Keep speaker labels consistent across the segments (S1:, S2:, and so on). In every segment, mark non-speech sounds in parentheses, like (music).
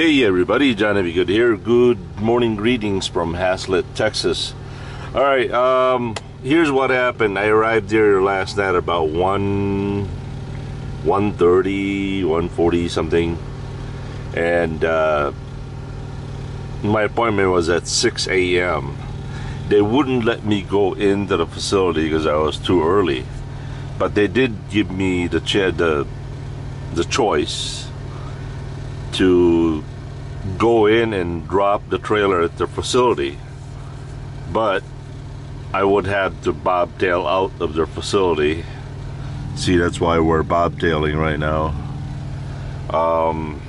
S1: Hey everybody, Johnny Be Good here. Good morning greetings from Haslet, Texas. All right, um, here's what happened. I arrived there last night about 1 1.30, 1.40 something. And uh, my appointment was at 6 a.m. They wouldn't let me go into the facility because I was too early. But they did give me the, the, the choice to go in and drop the trailer at the facility. But I would have to bobtail out of their facility. See, that's why we're bobtailing right now. Um,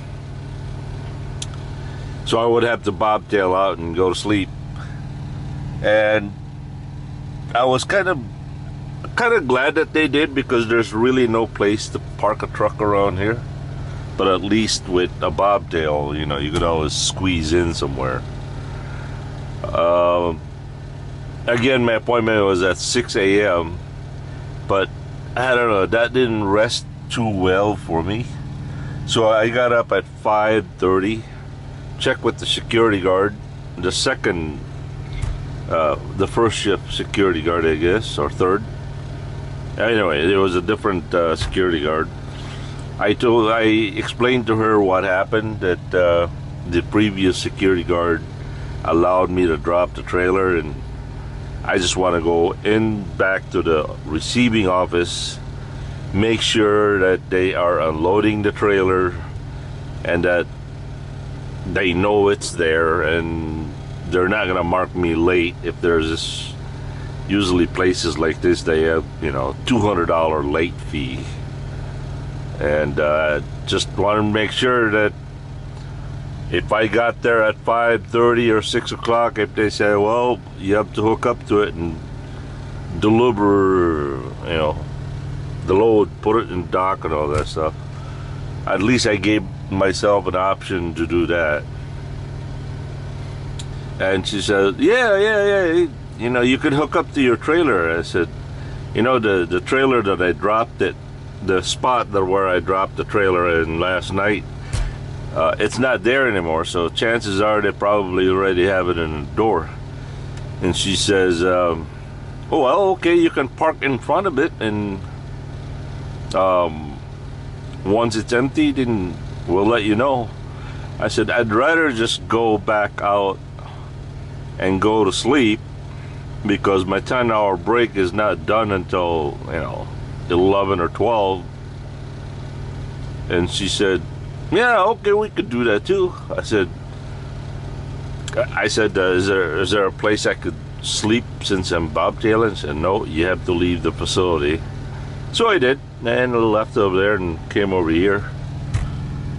S1: so I would have to bobtail out and go to sleep. And I was kind of kind of glad that they did because there's really no place to park a truck around here but at least with a bobtail, you know, you could always squeeze in somewhere. Uh, again, my appointment was at 6 a.m., but I don't know, that didn't rest too well for me. So I got up at 5:30, checked with the security guard, the second, uh, the first shift security guard, I guess, or third. Anyway, there was a different uh, security guard I told, I explained to her what happened that uh, the previous security guard allowed me to drop the trailer and I just want to go in back to the receiving office, make sure that they are unloading the trailer and that they know it's there and they're not going to mark me late if there's this usually places like this they have you know $200 late fee and uh, just wanted to make sure that if I got there at 5:30 or 6 o'clock, if they say, "Well, you have to hook up to it and deliver," you know, the load, put it in dock and all that stuff. At least I gave myself an option to do that. And she said, "Yeah, yeah, yeah. You know, you can hook up to your trailer." I said, "You know, the the trailer that I dropped it the spot that where I dropped the trailer in last night, uh, it's not there anymore. So chances are they probably already have it in the door. And she says, um, "Oh well, okay, you can park in front of it, and um, once it's empty, then we'll let you know." I said, "I'd rather just go back out and go to sleep." because my 10 hour break is not done until you know 11 or 12 and she said yeah okay we could do that too. I said I said uh, is there is there a place I could sleep since I'm bobtailing? She said no you have to leave the facility. So I did and left over there and came over here.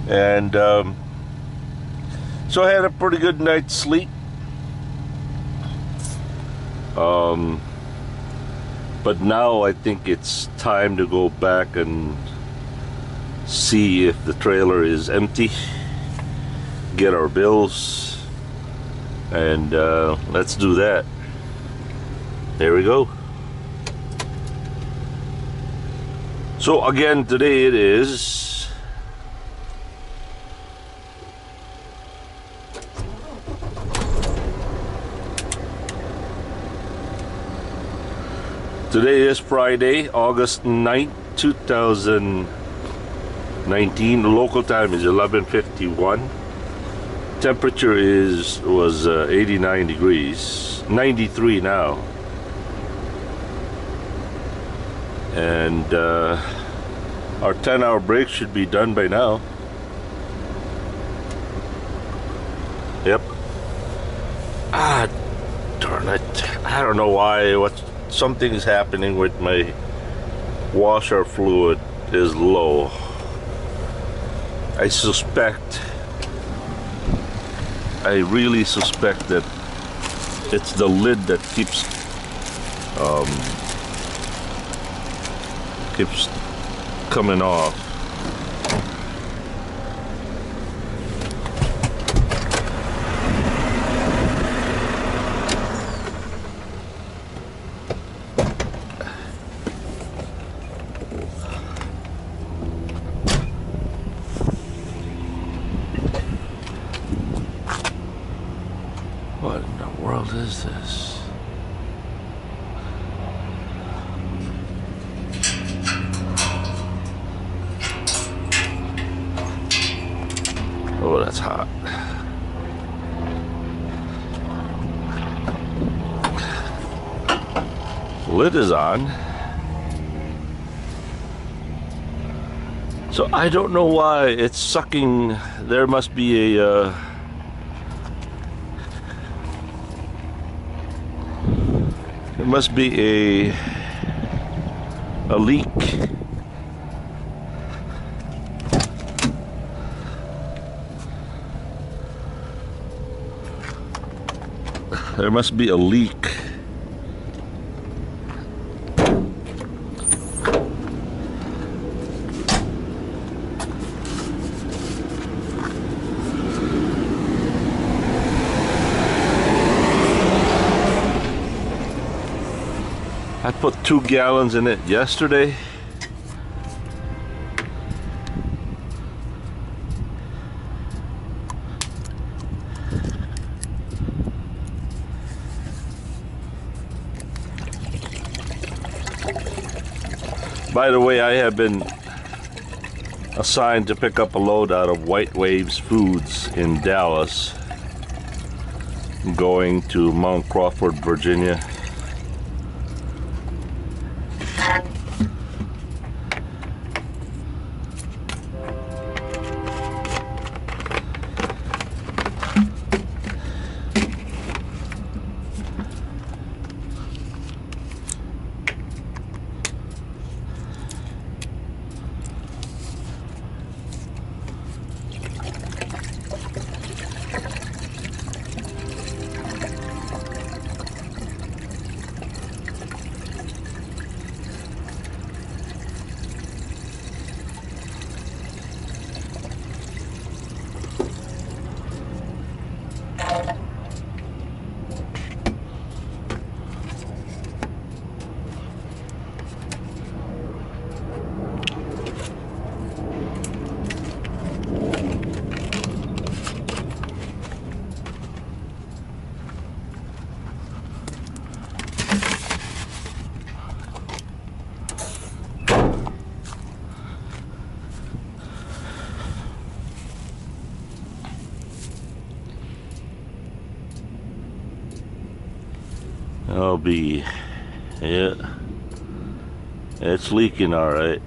S1: And um, so I had a pretty good night's sleep. Um, but now I think it's time to go back and see if the trailer is empty, get our bills, and uh, let's do that. There we go. So again, today it is Today is Friday, August 9th, 2019. Local time is 11:51. Temperature is was uh, 89 degrees, 93 now. And uh, our 10-hour break should be done by now. Yep. Ah, darn it! I don't know why. What's something is happening with my washer fluid is low. I suspect, I really suspect that it's the lid that keeps um, keeps coming off. Is this? Oh, that's hot. Lid is on. So I don't know why it's sucking. There must be a. Uh, must be a a leak. There must be a leak. I put two gallons in it yesterday. By the way, I have been assigned to pick up a load out of White Waves Foods in Dallas. I'm going to Mount Crawford, Virginia. Be, yeah, it's leaking all right.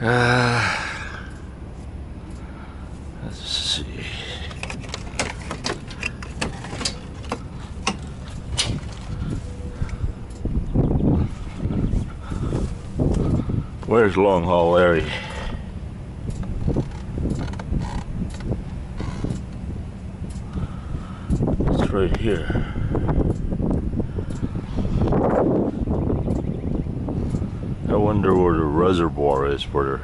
S1: Ah, let's see. Where's Long Haul Larry? It's right here. I wonder where the reservoir is for.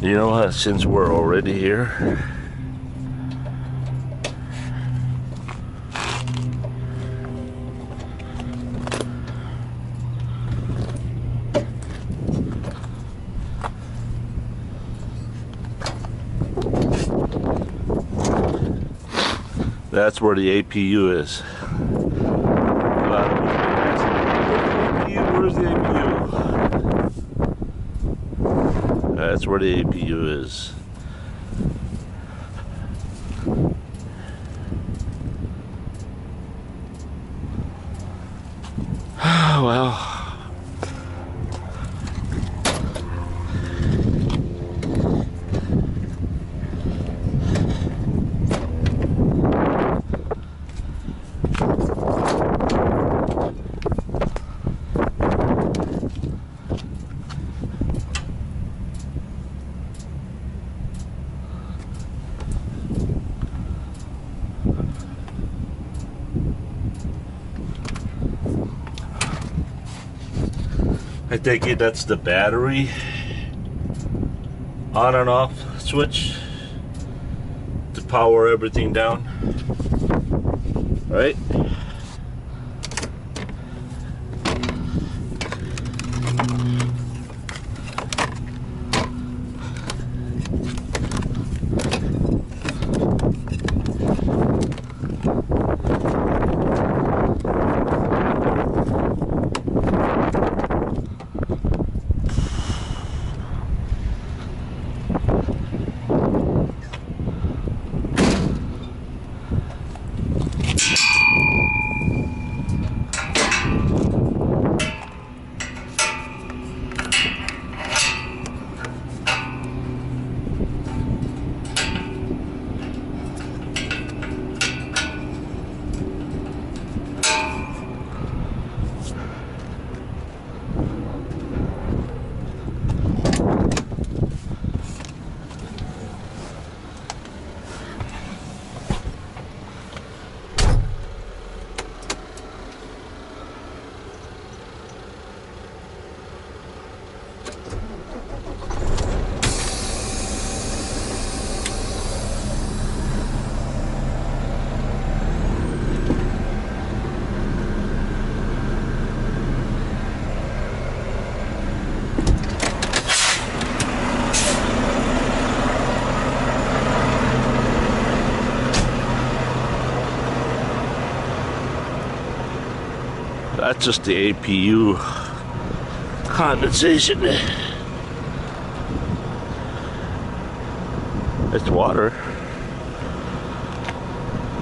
S1: You know? Since we're already here, that's where the APU is. A lot of people ask me, Where's the APU? That's where the APU is. Take it that's the battery on and off switch to power everything down. Right? That's just the APU condensation. It's water.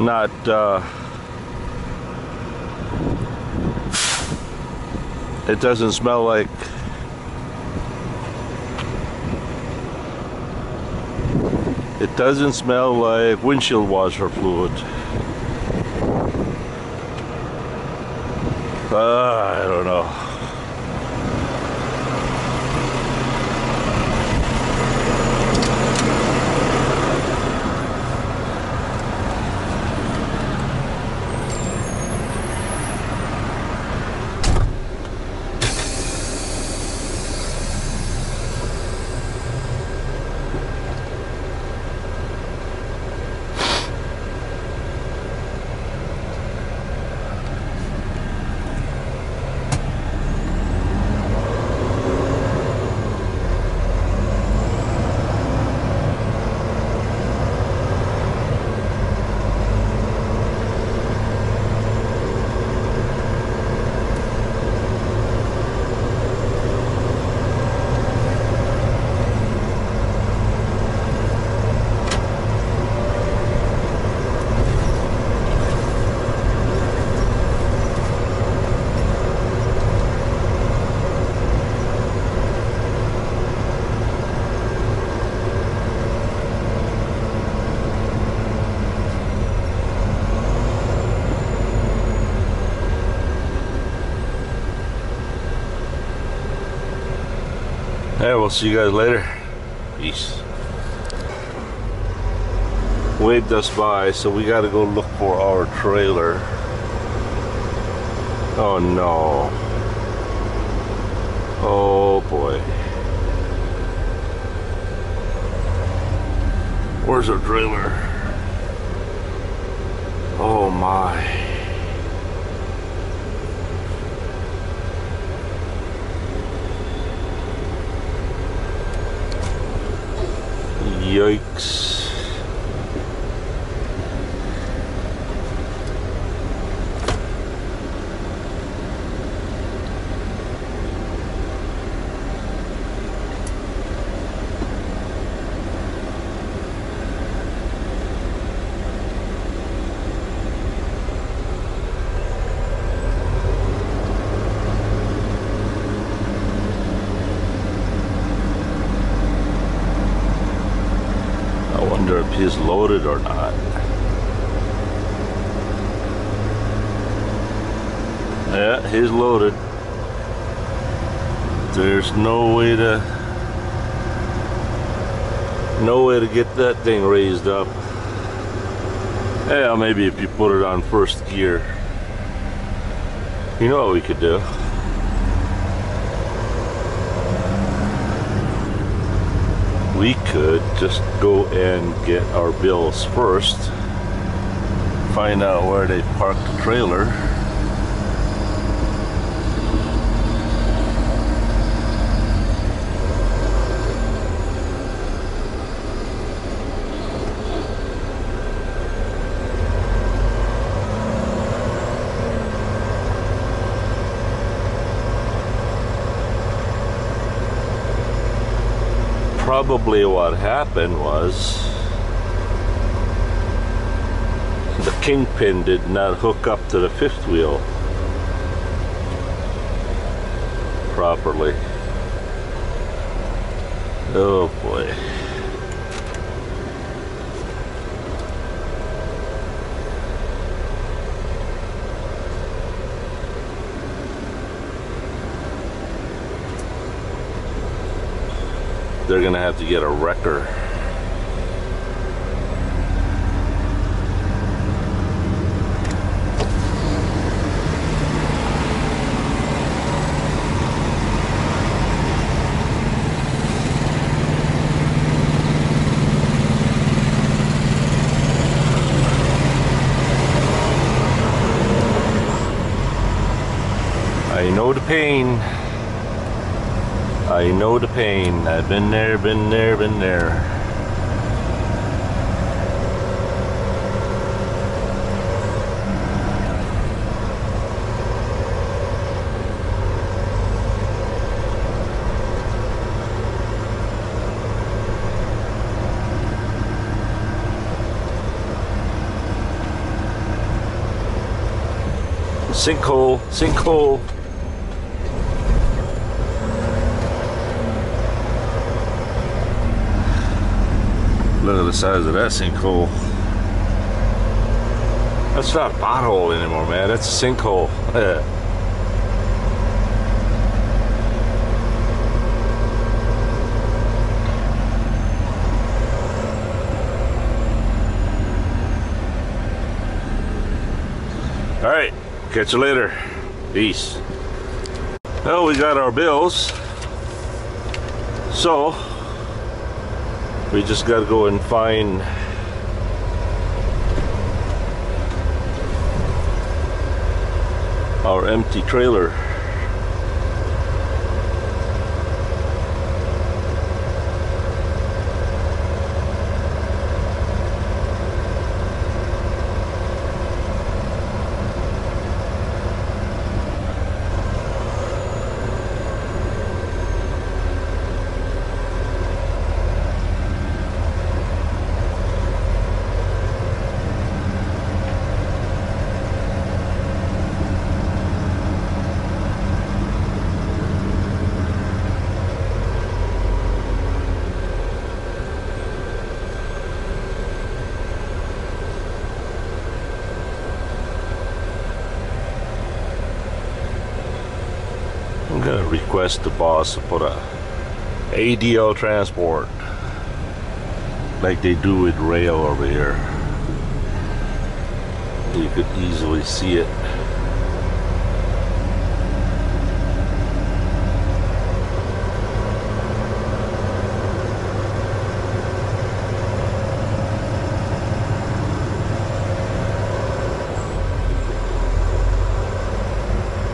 S1: Not uh, it doesn't smell like it doesn't smell like windshield washer fluid. Uh, I don't know. Yeah, we'll see you guys later. Peace. Waved us by, so we gotta go look for our trailer. Oh no. Oh boy. Where's our trailer? Oh my. Yikes. Loaded or not. Yeah, he's loaded. There's no way to no way to get that thing raised up. Yeah, maybe if you put it on first gear. You know what we could do? We could just go and get our bills first, find out where they parked the trailer. Probably what happened was the kingpin did not hook up to the fifth wheel properly. Oh boy. They're gonna have to get a wrecker. I know the pain. I know the pain. I've been there, been there, been there. Sinkhole, sinkhole. Look at the size of that sinkhole. That's not a pothole anymore, man. That's a sinkhole. (laughs) All right, catch you later. Peace. Well, we got our bills. So, we just got to go and find our empty trailer. I'm gonna request the boss to put a ADL transport like they do with rail over here. You could easily see it.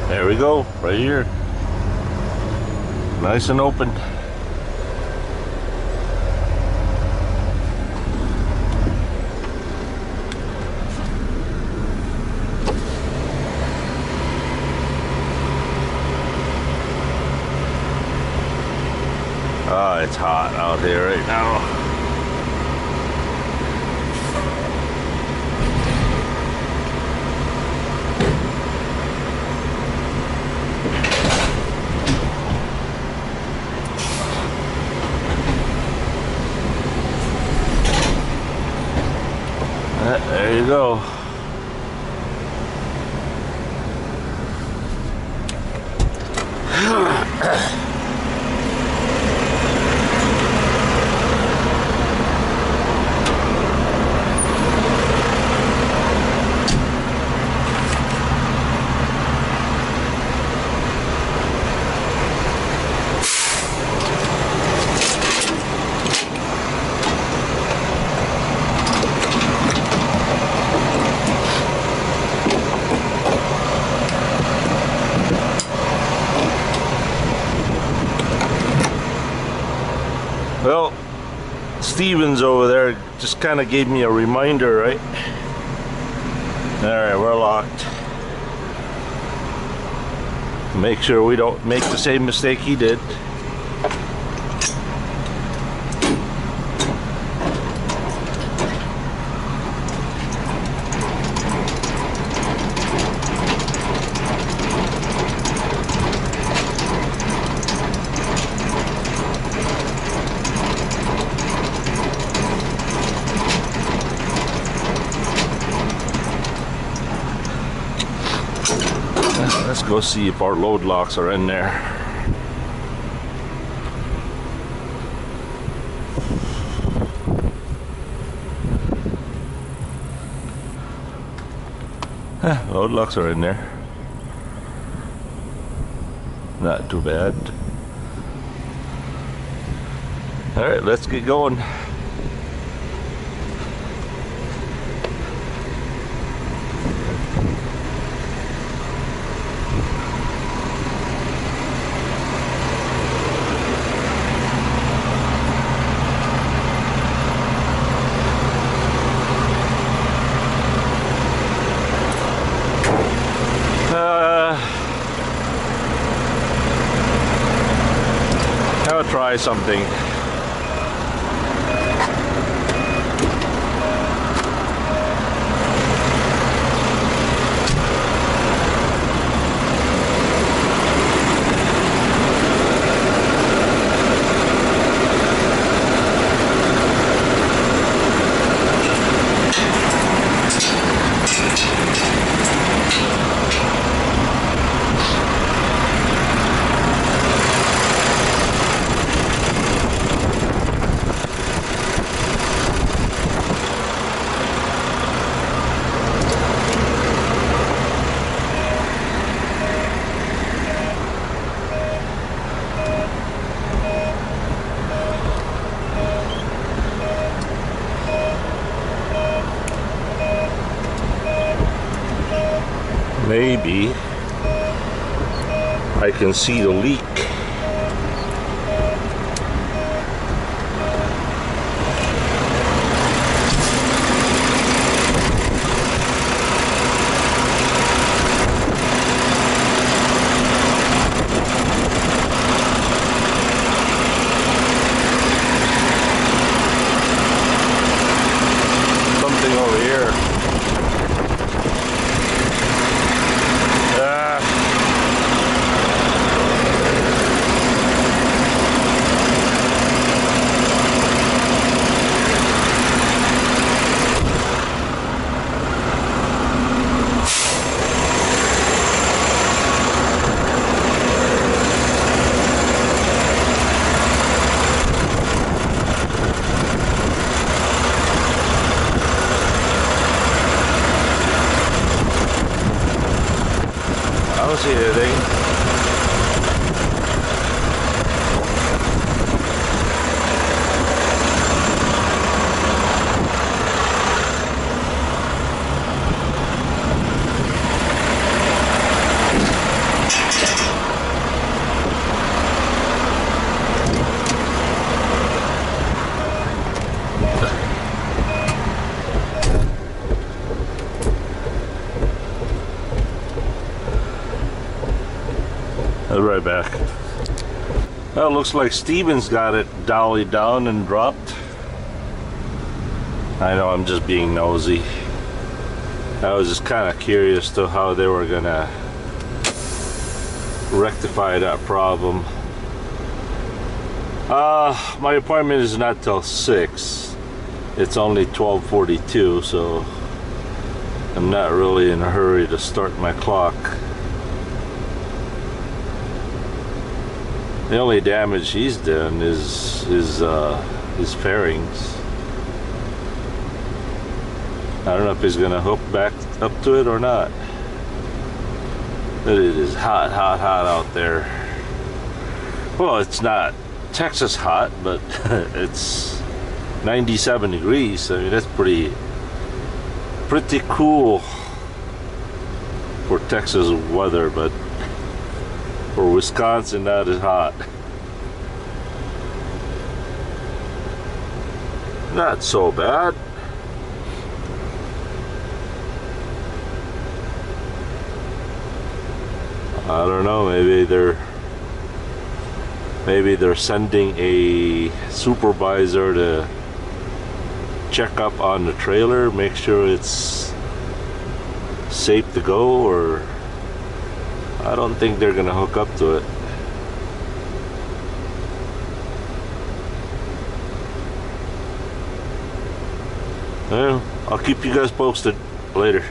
S1: There we go, right here. Nice and open. Ah, it's hot out here right now. Uh, There you go. (clears throat) Well, Stevens over there just kind of gave me a reminder, right? All right, we're locked. Make sure we don't make the same mistake he did. See if our load locks are in there. Load locks are in there. Not too bad. All right, let's get going. Uh, Try something. maybe I can see the leak. Something over here. Ah. I don't see anything. I'll be right back. Well, looks like Steven's got it dollied down and dropped. I know I'm just being nosy. I was just kind of curious to how they were gonna rectify that problem. Uh, my appointment is not till 6. It's only 12:42, so I'm not really in a hurry to start my clock. The only damage he's done is his uh, his fairings. I don't know if he's gonna hook back up to it or not. But it is hot, hot, hot out there. Well, it's not Texas hot, but (laughs) it's 97 degrees. I mean, that's pretty, pretty cool for Texas weather, but for Wisconsin, that is hot. Not so bad. I don't know, maybe they're maybe they're sending a supervisor to check up on the trailer, make sure it's safe to go or I don't think they're gonna hook up to it. Well, I'll keep you guys posted later.